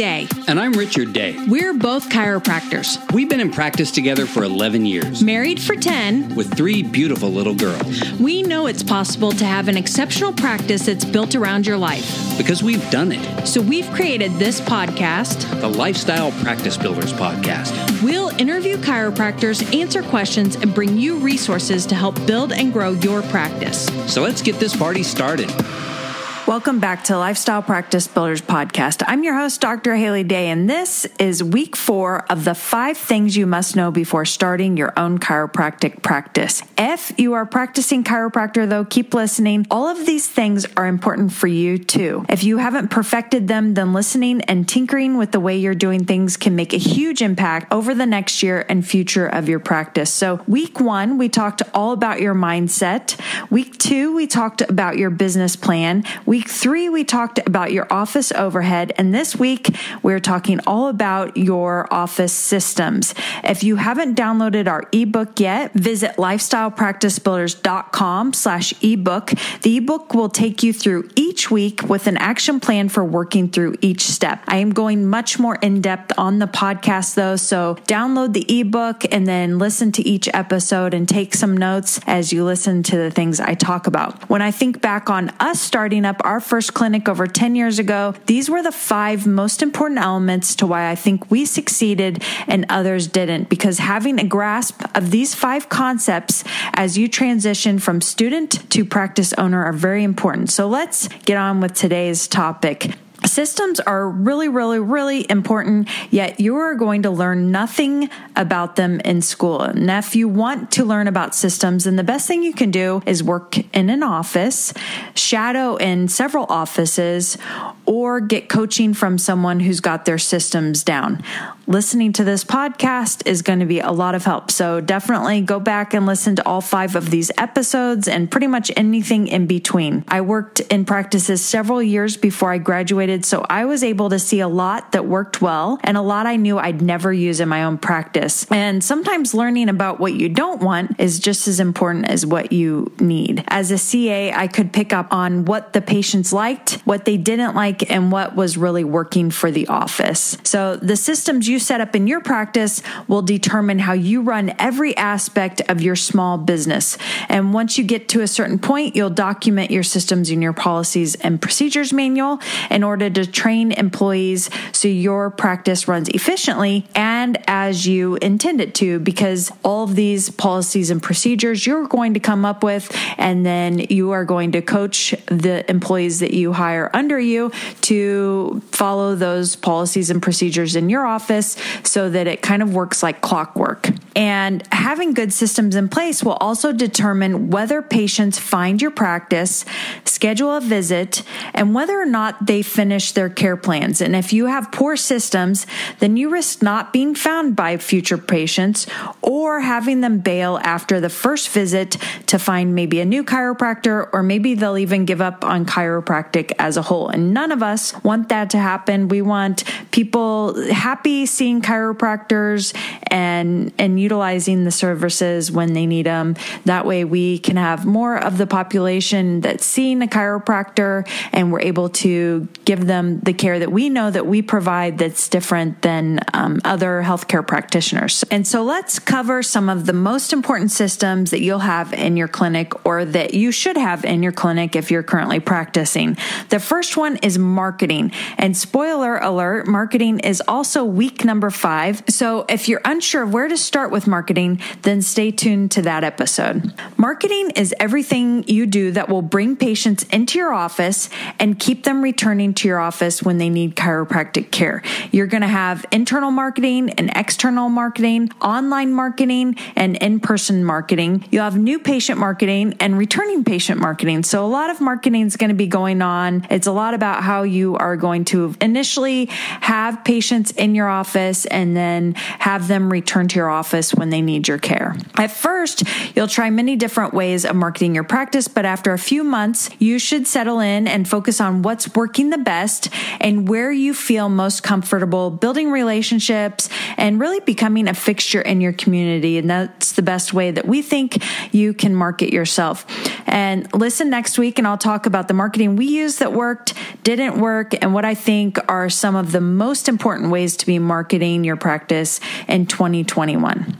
Day. And I'm Richard Day. We're both chiropractors. We've been in practice together for 11 years. Married for 10. With three beautiful little girls. We know it's possible to have an exceptional practice that's built around your life. Because we've done it. So we've created this podcast, the Lifestyle Practice Builders Podcast. We'll interview chiropractors, answer questions, and bring you resources to help build and grow your practice. So let's get this party started. Welcome back to Lifestyle Practice Builders Podcast. I'm your host, Dr. Haley Day, and this is week four of the five things you must know before starting your own chiropractic practice. If you are practicing chiropractor, though, keep listening. All of these things are important for you too. If you haven't perfected them, then listening and tinkering with the way you're doing things can make a huge impact over the next year and future of your practice. So, week one, we talked all about your mindset. Week two, we talked about your business plan. Week Week three, we talked about your office overhead. And this week, we're talking all about your office systems. If you haven't downloaded our ebook yet, visit lifestylepracticebuilders.com slash ebook. The ebook will take you through each week with an action plan for working through each step. I am going much more in depth on the podcast though. So download the ebook and then listen to each episode and take some notes as you listen to the things I talk about. When I think back on us starting up our first clinic over 10 years ago, these were the five most important elements to why I think we succeeded and others didn't. Because having a grasp of these five concepts as you transition from student to practice owner are very important. So let's get on with today's topic. Systems are really, really, really important, yet you are going to learn nothing about them in school. And if you want to learn about systems, then the best thing you can do is work in an office, shadow in several offices, or get coaching from someone who's got their systems down listening to this podcast is going to be a lot of help. So definitely go back and listen to all five of these episodes and pretty much anything in between. I worked in practices several years before I graduated, so I was able to see a lot that worked well and a lot I knew I'd never use in my own practice. And sometimes learning about what you don't want is just as important as what you need. As a CA, I could pick up on what the patients liked, what they didn't like, and what was really working for the office. So the systems you set up in your practice will determine how you run every aspect of your small business. And once you get to a certain point, you'll document your systems in your policies and procedures manual in order to train employees so your practice runs efficiently and as you intend it to, because all of these policies and procedures you're going to come up with, and then you are going to coach the employees that you hire under you to follow those policies and procedures in your office so that it kind of works like clockwork. And having good systems in place will also determine whether patients find your practice, schedule a visit, and whether or not they finish their care plans. And if you have poor systems, then you risk not being found by future patients or having them bail after the first visit to find maybe a new chiropractor, or maybe they'll even give up on chiropractic as a whole. And none of us want that to happen. We want people happy, seeing chiropractors and and utilizing the services when they need them. That way we can have more of the population that's seeing a chiropractor and we're able to give them the care that we know that we provide that's different than um, other healthcare practitioners. And so let's cover some of the most important systems that you'll have in your clinic or that you should have in your clinic if you're currently practicing. The first one is marketing. And spoiler alert, marketing is also week number five. So if you're unsure of where to start with marketing, then stay tuned to that episode. Marketing is everything you do that will bring patients into your office and keep them returning to your office when they need chiropractic care. You're going to have internal marketing and external marketing, online marketing, and in person marketing. You'll have new patient marketing and returning patient marketing. So a lot of marketing is going to be going on. It's a lot about how you are going to initially have patients in your office and then have them return to your office when they need your care. At first, you'll try many different ways of marketing your practice, but after a few months, you should settle in and focus on what's working the best and where you feel most comfortable building relationships and really becoming a fixture in your community. And that's the best way that we think you can market yourself. And listen next week, and I'll talk about the marketing we used that worked, didn't work, and what I think are some of the most important ways to be marketing your practice in 2021.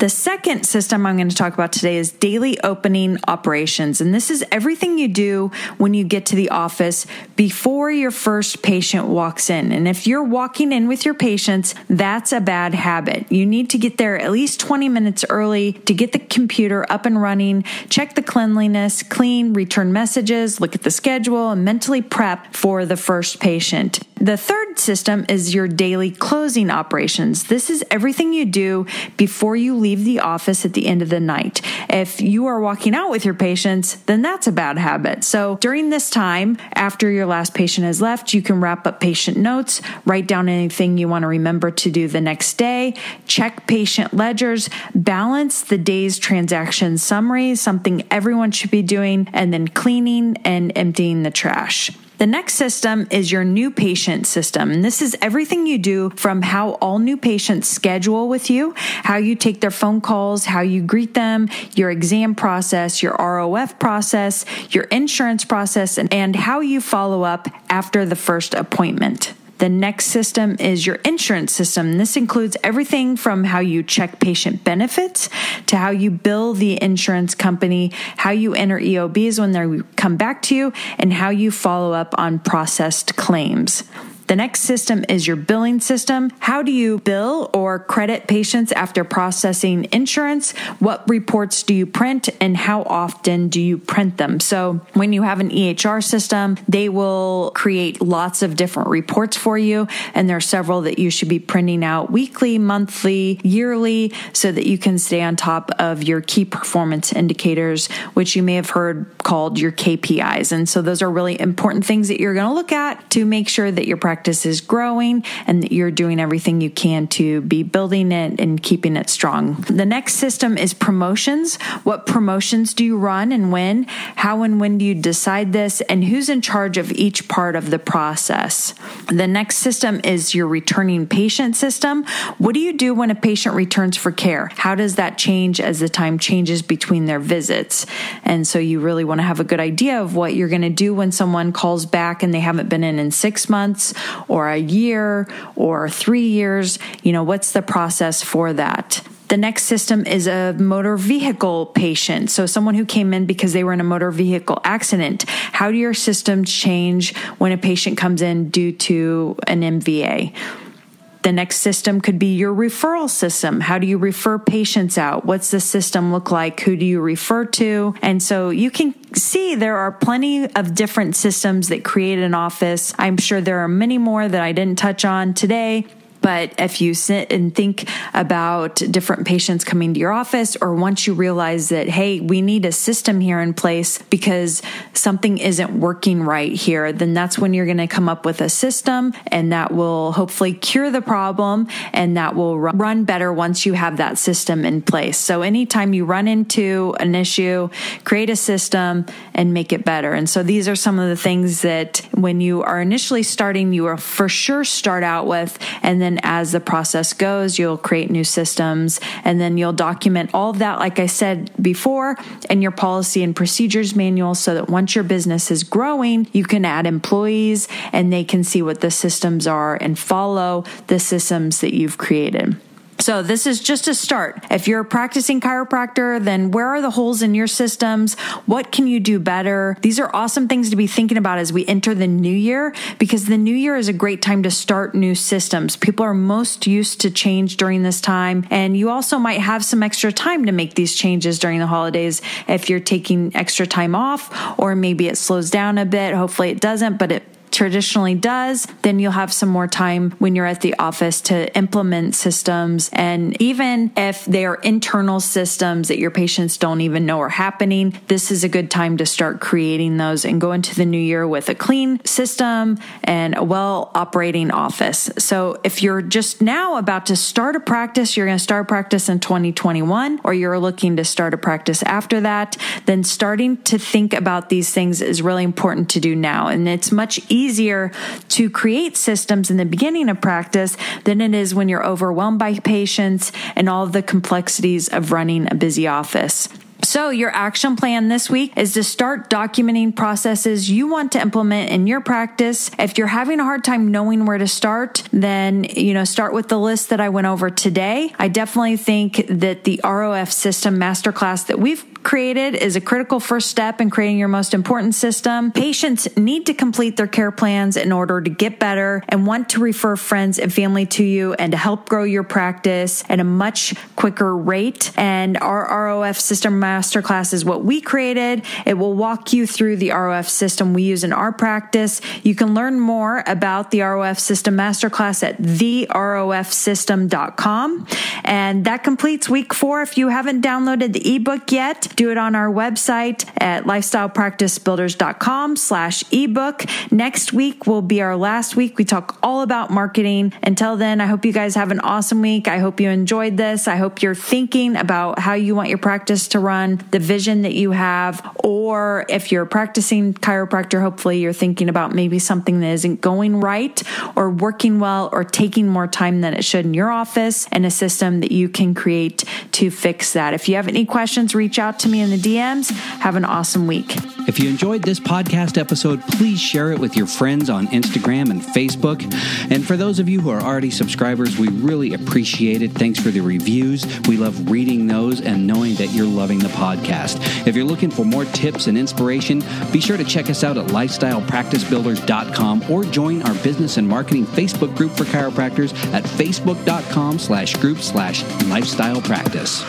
The second system I'm going to talk about today is daily opening operations. And this is everything you do when you get to the office before your first patient walks in. And if you're walking in with your patients, that's a bad habit. You need to get there at least 20 minutes early to get the computer up and running, check the cleanliness, clean, return messages, look at the schedule, and mentally prep for the first patient. The third system is your daily closing operations. This is everything you do before you leave the office at the end of the night. If you are walking out with your patients, then that's a bad habit. So during this time, after your last patient has left, you can wrap up patient notes, write down anything you want to remember to do the next day, check patient ledgers, balance the day's transaction summary, something everyone should be doing, and then cleaning and emptying the trash. The next system is your new patient system. This is everything you do from how all new patients schedule with you, how you take their phone calls, how you greet them, your exam process, your ROF process, your insurance process, and, and how you follow up after the first appointment. The next system is your insurance system. This includes everything from how you check patient benefits to how you bill the insurance company, how you enter EOBs when they come back to you, and how you follow up on processed claims. The next system is your billing system. How do you bill or credit patients after processing insurance? What reports do you print and how often do you print them? So when you have an EHR system, they will create lots of different reports for you. And there are several that you should be printing out weekly, monthly, yearly, so that you can stay on top of your key performance indicators, which you may have heard called your KPIs. And so those are really important things that you're going to look at to make sure that your practice is growing and that you're doing everything you can to be building it and keeping it strong. The next system is promotions. What promotions do you run and when? How and when do you decide this? And who's in charge of each part of the process? The next system is your returning patient system. What do you do when a patient returns for care? How does that change as the time changes between their visits? And so you really want to have a good idea of what you're going to do when someone calls back and they haven't been in in six months or a year or three years? You know, what's the process for that? The next system is a motor vehicle patient. So someone who came in because they were in a motor vehicle accident. How do your systems change when a patient comes in due to an MVA? The next system could be your referral system. How do you refer patients out? What's the system look like? Who do you refer to? And so you can see there are plenty of different systems that create an office. I'm sure there are many more that I didn't touch on today. But if you sit and think about different patients coming to your office, or once you realize that, hey, we need a system here in place because something isn't working right here, then that's when you're going to come up with a system and that will hopefully cure the problem and that will run better once you have that system in place. So anytime you run into an issue, create a system and make it better. And so these are some of the things that when you are initially starting, you will for sure start out with and then then as the process goes, you'll create new systems and then you'll document all of that, like I said before, in your policy and procedures manual so that once your business is growing, you can add employees and they can see what the systems are and follow the systems that you've created. So this is just a start. If you're a practicing chiropractor, then where are the holes in your systems? What can you do better? These are awesome things to be thinking about as we enter the new year because the new year is a great time to start new systems. People are most used to change during this time. And you also might have some extra time to make these changes during the holidays if you're taking extra time off or maybe it slows down a bit. Hopefully it doesn't, but it traditionally does, then you'll have some more time when you're at the office to implement systems. And even if they are internal systems that your patients don't even know are happening, this is a good time to start creating those and go into the new year with a clean system and a well operating office. So if you're just now about to start a practice, you're going to start practice in 2021, or you're looking to start a practice after that, then starting to think about these things is really important to do now. And it's much easier easier to create systems in the beginning of practice than it is when you're overwhelmed by patients and all the complexities of running a busy office. So, your action plan this week is to start documenting processes you want to implement in your practice. If you're having a hard time knowing where to start, then, you know, start with the list that I went over today. I definitely think that the ROF system masterclass that we've created is a critical first step in creating your most important system. Patients need to complete their care plans in order to get better and want to refer friends and family to you and to help grow your practice at a much quicker rate. And our ROF system masterclass is what we created. It will walk you through the ROF system we use in our practice. You can learn more about the ROF system masterclass at therofsystem.com. And that completes week four. If you haven't downloaded the ebook yet, do it on our website at lifestylepracticebuilders.com slash ebook. Next week will be our last week. We talk all about marketing. Until then, I hope you guys have an awesome week. I hope you enjoyed this. I hope you're thinking about how you want your practice to run, the vision that you have, or if you're practicing chiropractor, hopefully you're thinking about maybe something that isn't going right or working well or taking more time than it should in your office and a system that you can create to fix that. If you have any questions, reach out to me in the DMs. Have an awesome week. If you enjoyed this podcast episode, please share it with your friends on Instagram and Facebook. And for those of you who are already subscribers, we really appreciate it. Thanks for the reviews. We love reading those and knowing that you're loving the podcast. If you're looking for more tips and inspiration, be sure to check us out at lifestylepracticebuilders.com or join our business and marketing Facebook group for chiropractors at facebook.com slash group slash lifestyle practice.